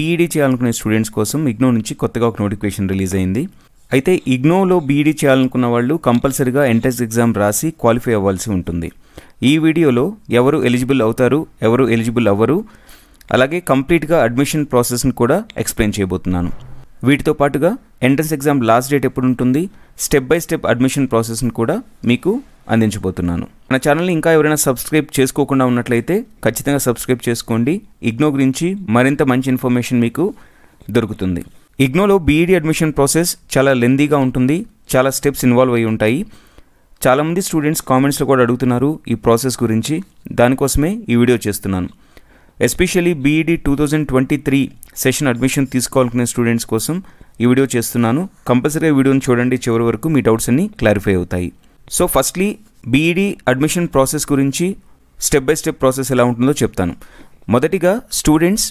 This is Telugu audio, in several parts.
బీఈడీ చేయాలనుకునే స్టూడెంట్స్ కోసం ఇగ్నో నుంచి కొత్తగా ఒక నోటిఫికేషన్ రిలీజ్ అయింది. అయితే ఇగ్నోలో బీఈడీ చేయాలనుకున్న వాళ్ళు కంపల్సరీగా ఎంట్రన్స్ ఎగ్జామ్ రాసి క్వాలిఫై అవ్వాల్సి ఉంటుంది. ఈ వీడియోలో ఎవరు ఎలిజిబుల్ అవుతారు ఎవరు ఎలిజిబుల్ అవ్వరు అలాగే కంప్లీట్గా అడ్మిషన్ ప్రాసెస్ని కూడా ఎక్స్ప్లెయిన్ చేయబోతున్నాను. వీటితో పాటుగా ఎంట్రన్స్ ఎగ్జామ్ లాస్ట్ డేట్ ఎప్పుడు ఉంటుంది స్టెప్ బై స్టెప్ అడ్మిషన్ ప్రాసెస్ని కూడా మీకు అందించబోతున్నాను. మన ఛానల్ని ఇంకా ఎవరైనా సబ్స్క్రైబ్ చేసుకోకుండా ఉన్నట్లయితే ఖచ్చితంగా సబ్స్క్రైబ్ చేసుకోండి. ఇగ్నో గురించి మరింత మంచి ఇన్ఫర్మేషన్ మీకు దొరుకుతుంది. ఇగ్నోలో బీఈడీ అడ్మిషన్ ప్రాసెస్ చాలా లెందీగా ఉంటుంది. చాలా స్టెప్స్ ఇన్వాల్వ్ అయి ఉంటాయి. చాలామంది స్టూడెంట్స్ కామెంట్స్లో కూడా అడుగుతున్నారు ఈ ప్రాసెస్ గురించి. దానికోసమే ఈ వీడియో చేస్తున్నాను. Especially B Ed two thousand twenty three session admission తీసుకోవాలనుకునే students కోసం ఈ వీడియో చేస్తున్నాను. కంపల్సరీగా వీడియోని చూడండి. చివరి వరకు మీ డౌట్స్ అన్ని క్లారిఫై అవుతాయి. So firstly B Ed admission process గురించి స్టెప్ బై స్టెప్ ప్రాసెస్ ఎలా ఉంటుందో చెప్తాను. మొదటిగా స్టూడెంట్స్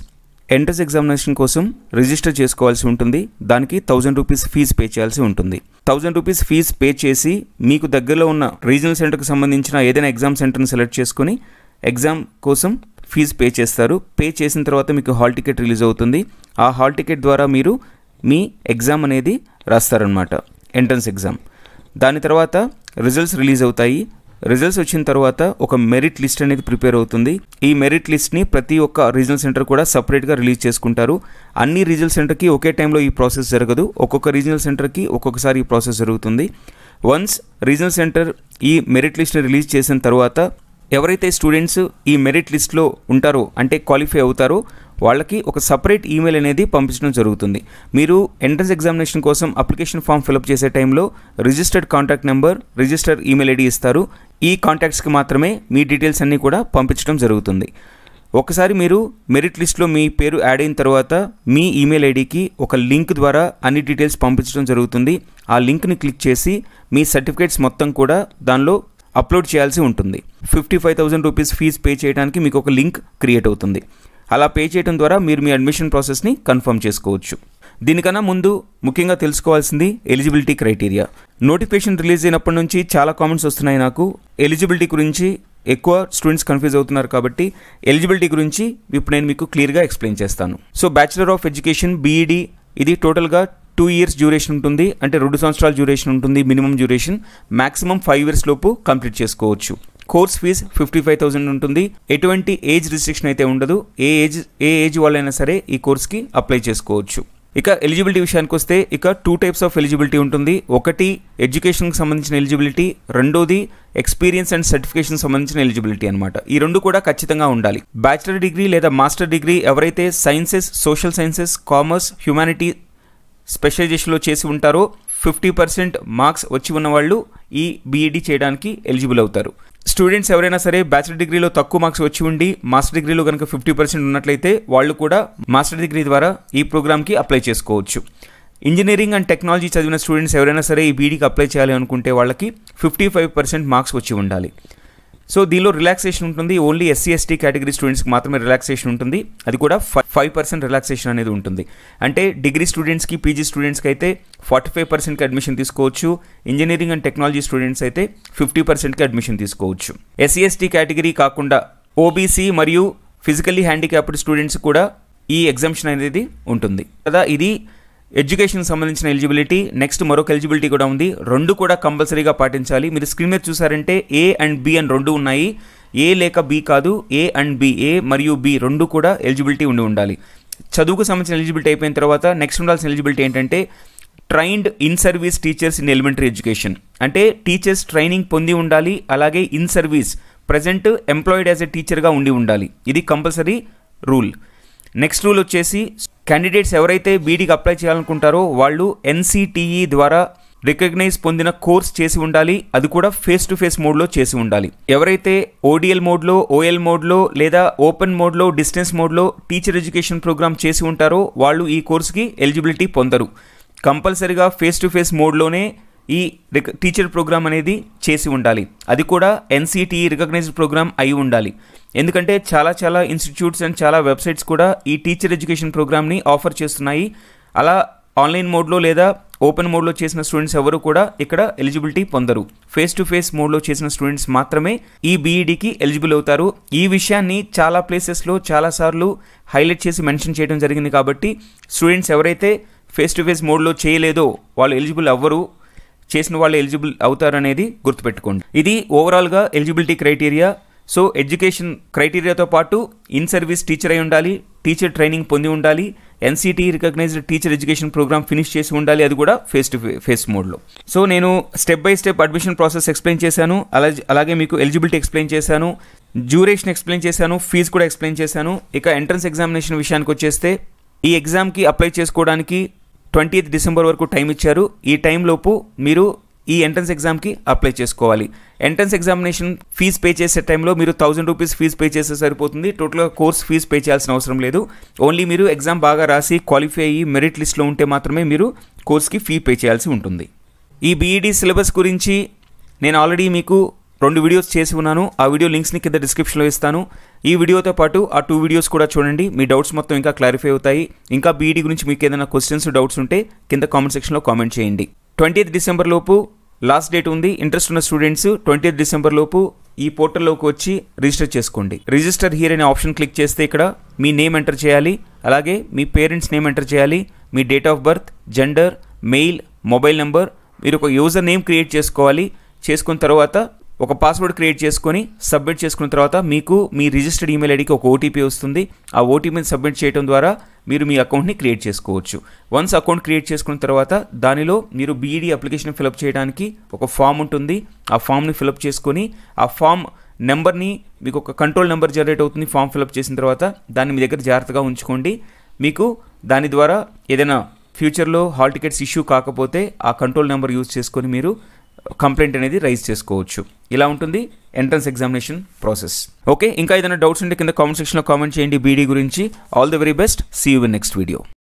ఎంట్రన్స్ ఎగ్జామినేషన్ కోసం రిజిస్టర్ చేసుకోవాల్సి ఉంటుంది. దానికి థౌజండ్ రూపీస్ ఫీజు పే చేయాల్సి ఉంటుంది. థౌజండ్ రూపీస్ ఫీజు పే చేసి మీకు దగ్గరలో ఉన్న రీజనల్ సెంటర్కి సంబంధించిన ఏదైనా ఎగ్జామ్ సెంటర్ని సెలెక్ట్ చేసుకుని ఎగ్జామ్ కోసం ఫీజు పే చేస్తారు. పే చేసిన తర్వాత మీకు హాల్ టికెట్ రిలీజ్ అవుతుంది. ఆ హాల్ టికెట్ ద్వారా మీరు మీ ఎగ్జామ్ అనేది రాస్తారనమాట ఎంట్రన్స్ ఎగ్జామ్. దాని తర్వాత రిజల్ట్స్ రిలీజ్ అవుతాయి. రిజల్ట్స్ వచ్చిన తర్వాత ఒక మెరిట్ లిస్ట్ అనేది ప్రిపేర్ అవుతుంది. ఈ మెరిట్ లిస్ట్ని ప్రతి ఒక్క రీజనల్ సెంటర్ కూడా సపరేట్గా రిలీజ్ చేసుకుంటారు. అన్ని రీజనల్ సెంటర్కి ఒకే టైంలో ఈ ప్రాసెస్ జరగదు. ఒక్కొక్క రీజనల్ సెంటర్కి ఒక్కొక్కసారి ఈ ప్రాసెస్ జరుగుతుంది. వన్స్ రీజనల్ సెంటర్ ఈ మెరిట్ లిస్ట్ని రిలీజ్ చేసిన తర్వాత ఎవరైతే స్టూడెంట్స్ ఈ మెరిట్ లిస్ట్లో ఉంటారో అంటే క్వాలిఫై అవుతారో వాళ్ళకి ఒక సపరేట్ ఈమెయిల్ అనేది పంపించడం జరుగుతుంది. మీరు ఎంట్రన్స్ ఎగ్జామినేషన్ కోసం అప్లికేషన్ ఫామ్ ఫిలప్ చేసే టైంలో registered contact number register email ID ఇస్తారు. ఈ కాంటాక్ట్స్కి మాత్రమే మీ డీటెయిల్స్ అన్నీ కూడా పంపించడం జరుగుతుంది. ఒకసారి మీరు మెరిట్ లిస్ట్లో మీ పేరు యాడ్ అయిన తర్వాత మీ ఈమెయిల్ ఐడికి ఒక లింక్ ద్వారా అన్ని డీటెయిల్స్ పంపించడం జరుగుతుంది. ఆ లింక్ని క్లిక్ చేసి మీ సర్టిఫికేట్స్ మొత్తం కూడా దానిలో అప్లోడ్ చేయాల్సి ఉంటుంది. Fifty five thousand rupees fees pay చేయడానికి మీకు ఒక లింక్ క్రియేట్ అవుతుంది. అలా పే చేయడం ద్వారా మీరు మీ అడ్మిషన్ ప్రాసెస్ని కన్ఫర్మ్ చేసుకోవచ్చు. దీనికన్నా ముందు ముఖ్యంగా తెలుసుకోవాల్సింది ఎలిజిబిలిటీ క్రైటీరియా. నోటిఫికేషన్ రిలీజ్ అయినప్పటి నుంచి చాలా కామెంట్స్ వస్తున్నాయి నాకు. ఎలిజిబిలిటీ గురించి ఎక్కువ స్టూడెంట్స్ కన్ఫ్యూజ్ అవుతున్నారు కాబట్టి ఎలిజిబిలిటీ గురించి ఇప్పుడు నేను మీకు క్లియర్గా ఎక్స్ప్లెయిన్ చేస్తాను. So bachelor of education B Ed ఇది టోటల్గా టూ ఇయర్స్ డ్యూరేషన్ ఉంటుంది. అంటే రెండు సంవత్సరాల డ్యూరేషన్ ఉంటుంది. Minimum duration. Maximum five years లోపు కంప్లీట్ చేసుకోవచ్చు. Course fees fifty five thousand ఉంటుంది. ఎటువంటి ఏజ్ రిస్ట్రిక్షన్ అయితే ఉండదు. ఏ ఏజ్ ఏ ఏజ్ వాళ్ళైనా సరే ఈ కోర్స్కి అప్లై చేసుకోవచ్చు. ఇక ఎలిజిబిలిటీ విషయానికి వస్తే ఇక టూ టైప్స్ ఆఫ్ ఎలిజిబిలిటీ ఉంటుంది. ఒకటి ఎడ్యుకేషన్కి సంబంధించిన ఎలిజిబిలిటీ. రెండోది ఎక్స్పీరియన్స్ అండ్ సర్టిఫికేషన్ సంబంధించిన ఎలిజిబిలిటీ అనమాట ఈ రెండు కూడా ఖచ్చితంగా ఉండాలి. బ్యాచిలర్ డిగ్రీ లేదా మాస్టర్ డిగ్రీ ఎవరైతే sciences social sciences commerce humanity స్పెషలైజేషన్లో చేసి ఉంటారో. ఫిఫ్టీ పర్సెంట్ మార్క్స్ వచ్చి ఉన్న వాళ్ళు ఈ బీఈడీ చేయడానికి ఎలిజిబుల్ అవుతారు. స్టూడెంట్స్ ఎవరైనా సరే బ్యాచిలర్ డిగ్రీలో తక్కువ మార్క్స్ వచ్చి ఉండి మాస్టర్ డిగ్రీలో కనుక ఫిఫ్టీ పర్సెంట్ ఉన్నట్లయితే వాళ్ళు కూడా మాస్టర్ డిగ్రీ ద్వారా ఈ ప్రోగ్రామ్కి అప్లై చేసుకోవచ్చు. ఇంజనీరింగ్ అండ్ టెక్నాలజీ చదివిన స్టూడెంట్స్ ఎవరైనా సరే ఈ బీడీకి అప్లై చేయాలి అనుకుంటే వాళ్ళకి ఫిఫ్టీ ఫైవ్ పర్సెంట్ మార్క్స్ వచ్చి ఉండాలి. సో దీనిలో రిలాక్సేషన్ ఉంటుంది. ఓన్లీ ఎస్సీ ఎస్టీ కేటగిరీ స్టూడెంట్స్కి మాత్రమే రిలాక్సేషన్ ఉంటుంది. అది కూడా ఫైవ్ పర్సెంట్ రిలాక్సేషన్ అనేది ఉంటుంది. అంటే డిగ్రీ స్టూడెంట్స్కి పీజీ స్టూడెంట్స్కి అయితే ఫార్టీ ఫైవ్ పర్సెంట్కి అడ్మిషన్ తీసుకోవచ్చు. ఇంజనీరింగ్ అండ్ టెక్నాలజీ స్టూడెంట్స్ అయితే ఫిఫ్టీ పర్సెంట్కి అడ్మిషన్ తీసుకోవచ్చు. ఎస్సీ ఎస్టీ కేటగిరీ కాకుండా ఓబీసీ మరియు ఫిజికల్లీ హ్యాండిక్యాప్డ్ స్టూడెంట్స్ కూడా ఈ ఎగ్జామ్షన్ అనేది ఉంటుంది. కదా ఇది ఎడ్యుకేషన్ సంబంధించిన ఎలిజిబిలిటీ నెక్స్ట్ మరొక ఎలిజిబిలిటీ కూడా ఉంది. రెండు కూడా కంపల్సరీగా పాటించాలి. మీరు స్క్రీన్ మీద చూసారంటే ఏ అండ్ బి అని రెండు ఉన్నాయి. ఏ లేక బి కాదు ఏ అండ్ బి ఏ మరియు బి రెండు కూడా ఎలిజిబిలిటీ ఉండి ఉండాలి. చదువుకు సంబంధించిన ఎలిజిబిలిటీ అయిపోయిన తర్వాత నెక్స్ట్ ఉండాల్సిన ఎలిజిబిలిటీ ఏంటంటే trained in service teachers in elementary education. అంటే టీచర్స్ ట్రైనింగ్ పొంది ఉండాలి అలాగే in service present employed as a టీచర్గా ఉండి ఉండాలి. ఇది కంపల్సరీ రూల్. నెక్స్ట్ రూల్ వచ్చేసి క్యాండిడేట్స్ ఎవరైతే బీడీకి అప్లై చేయాలనుకుంటారో వాళ్ళు ఎన్సిటిఈ ద్వారా రికగ్నైజ్ పొందిన కోర్స్ చేసి ఉండాలి. అది కూడా ఫేస్ టు ఫేస్ మోడ్లో చేసి ఉండాలి. ఎవరైతే ఓడిఎల్ మోడ్లో ఓఎల్ మోడ్లో లేదా ఓపెన్ మోడ్లో డిస్టెన్స్ మోడ్లో టీచర్ ఎడ్యుకేషన్ ప్రోగ్రామ్ చేసి ఉంటారో వాళ్ళు ఈ కోర్సుకి ఎలిజిబిలిటీ పొందరు. కంపల్సరిగా ఫేస్ టు ఫేస్ మోడ్లోనే ఈ టీచర్ ప్రోగ్రామ్ అనేది చేసి ఉండాలి. అది కూడా ఎన్సిటిఈ రికగ్నైజ్డ్ ప్రోగ్రామ్ అయి ఉండాలి. ఎందుకంటే చాలా చాలా ఇన్స్టిట్యూట్స్ అండ్ చాలా వెబ్సైట్స్ కూడా ఈ టీచర్ ఎడ్యుకేషన్ ప్రోగ్రామ్ని ఆఫర్ చేస్తున్నాయి. అలా ఆన్లైన్ మోడ్లో లేదా ఓపెన్ మోడ్లో చేసిన స్టూడెంట్స్ ఎవరు కూడా ఇక్కడ ఎలిజిబిలిటీ పొందరు. ఫేస్ టు ఫేస్ మోడ్లో చేసిన స్టూడెంట్స్ మాత్రమే ఈ బీఈడికి ఎలిజిబుల్ అవుతారు. ఈ విషయాన్ని చాలా ప్లేసెస్లో చాలాసార్లు హైలైట్ చేసి మెన్షన్ చేయడం జరిగింది కాబట్టి స్టూడెంట్స్ ఎవరైతే ఫేస్ టు ఫేస్ మోడ్లో చేయలేదో వాళ్ళు ఎలిజిబుల్ అవ్వరు. చేసిన వాళ్ళు ఎలిజిబుల్ అవుతారనేది గుర్తుపెట్టుకోండి. ఇది ఓవరాల్గా ఎలిజిబిలిటీ క్రైటీరియా సో ఎడ్యుకేషన్ క్రైటీరియాతో పాటు ఇన్ సర్వీస్ టీచర్ అయి ఉండాలి టీచర్ ట్రైనింగ్ పొంది ఉండాలి NCT recognised teacher education programme finish చేసి ఉండాలి అది కూడా ఫేస్ టు ఫేస్ మోడ్లో సో నేను step by step admission process explain చేశాను అలా అలాగే మీకు ఎలిజిబిలిటీ ఎక్స్ప్లెయిన్ చేశాను డ్యూరేషన్ ఎక్స్ప్లెయిన్ చేశాను ఫీజు కూడా ఎక్స్ప్లెయిన్ చేశాను. ఇక ఎంట్రన్స్ ఎగ్జామినేషన్ విషయానికి వచ్చేస్తే ఈ ఎగ్జామ్కి అప్లై చేసుకోవడానికి ట్వంటీ డిసెంబర్ వరకు టైం ఇచ్చారు. ఈ టైంలోపు మీరు ఈ ఎంట్రన్స్ ఎగ్జామ్కి అప్లై చేసుకోవాలి. ఎంట్రన్స్ ఎగ్జామినేషన్ ఫీజ్ పే చేసే టైంలో మీరు థౌసండ్ రూపీస్ ఫీజ్ పే చేస్తే సరిపోతుంది. టోటల్గా కోర్స్ ఫీజ్ పే చేయాల్సిన అవసరం లేదు. ఓన్లీ మీరు ఎగ్జామ్ బాగా రాసి క్వాలిఫై అయ్యి మెరిట్ లిస్ట్లో ఉంటే మాత్రమే మీరు కోర్స్కి ఫీ పే చేయాల్సి ఉంటుంది. ఈ బీఈడి సిలబస్ గురించి నేను ఆల్రెడీ మీకు రెండు వీడియోస్ చేసి ఉన్నాను. ఆ వీడియో లింక్స్ని కింద డిస్క్రిప్షన్లో ఇస్తాను. ఈ వీడియోతో పాటు ఆ టూ వీడియోస్ కూడా చూడండి. మీ డౌట్స్ మొత్తం ఇంకా క్లారిఫై అవుతాయి. ఇంకా బీఈడి గురించి మీకు ఏదైనా క్వశ్చన్స్ డౌట్స్ ఉంటే కింద కామెంట్ సెక్షన్లో కామెంట్ చేయండి. ట్వంటీ డిసెంబర్ లోపు లాస్ట్ డేట్ ఉంది. ఇంట్రెస్ట్ ఉన్న స్టూడెంట్స్ ట్వంటీ డిసెంబర్ లోపు ఈ పోర్టల్లోకి వచ్చి రిజిస్టర్ చేసుకోండి. రిజిస్టర్ హియర్ అనే ఆప్షన్ క్లిక్ చేస్తే ఇక్కడ మీ నేమ్ ఎంటర్ చేయాలి. అలాగే మీ పేరెంట్స్ నేమ్ ఎంటర్ చేయాలి. మీ date of birth gender mail mobile number మీరు ఒక యూజర్ నేమ్ క్రియేట్ చేసుకోవాలి. చేసుకున్న తర్వాత ఒక పాస్వర్డ్ క్రియేట్ చేసుకొని సబ్మిట్ చేసుకున్న తర్వాత మీకు మీ రిజిస్టర్డ్ ఈమెయిల్ ఐడికి ఒక ఓటీపీ వస్తుంది. ఆ ఓటీపీని సబ్మిట్ చేయడం ద్వారా మీరు మీ అకౌంట్ని క్రియేట్ చేసుకోవచ్చు. వన్స్ అకౌంట్ క్రియేట్ చేసుకున్న తర్వాత దానిలో మీరు బీఈడీ అప్లికేషన్ ఫిలప్ చేయడానికి ఒక ఫామ్ ఉంటుంది. ఆ ఫామ్ని ఫిలప్ చేసుకొని ఆ ఫామ్ నెంబర్ని మీకు ఒక కంట్రోల్ నెంబర్ జనరేట్ అవుతుంది. ఫామ్ ఫిలప్ చేసిన తర్వాత దాన్ని మీ దగ్గర జాగ్రత్తగా ఉంచుకోండి. మీకు దాని ద్వారా ఏదైనా ఫ్యూచర్లో హాల్ టికెట్స్ ఇష్యూ కాకపోతే ఆ కంట్రోల్ నెంబర్ యూజ్ చేసుకొని మీరు కంప్లైంట్ అనేది రైజ్ చేసుకోవచ్చు. ఇలా ఉంటుంది ఎంట్రన్స్ ఎగ్జామినేషన్ ప్రాసెస్. ఓకే ఇంకా ఏదైనా డౌట్స్ ఉంటే కింద కామెంట్ సెక్షన్లో కామెంట్ చేయండి. బీడీ గురించి. All the very best. See you in next video